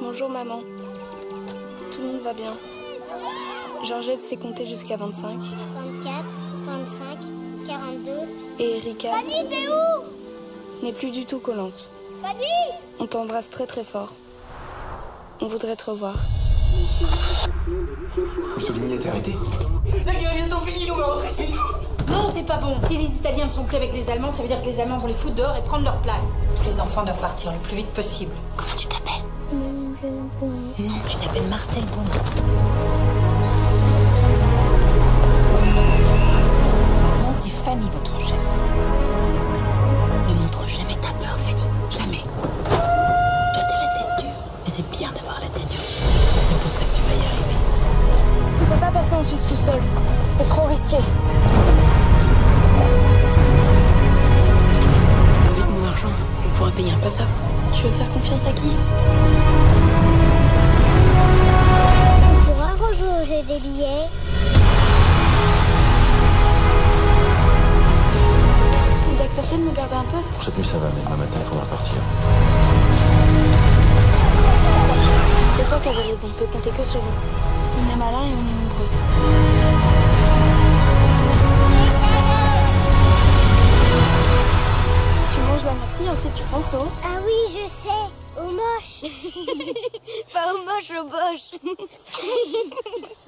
Bonjour maman. Tout le monde va bien. Georgette sait compter jusqu'à 25. 24, 25, 42. Et Erika Fanny, t'es où? n'est plus du tout collante. Fanny On t'embrasse très très fort. On voudrait te revoir. A été arrêté La guerre est bientôt finie, on va rentrer chez nous Non, c'est pas bon. Si les Italiens ne sont plus avec les Allemands, ça veut dire que les Allemands vont les foutre dehors et prendre leur place. Tous les enfants doivent partir le plus vite possible. Comment tu t'appelles? Non, tu t'appelles Marcel Boum. Un passeur. Tu veux faire confiance à qui? On pourra rejouer au jeu des billets. Vous acceptez de me garder un peu? Pour cette nuit, ça va, mais demain matin, il faudra partir. C'est toi qui avais raison. On peut compter que sur vous. On est malin et on est nombreux. Ah oui, je sais. Au moche. Pas au moche, au boche.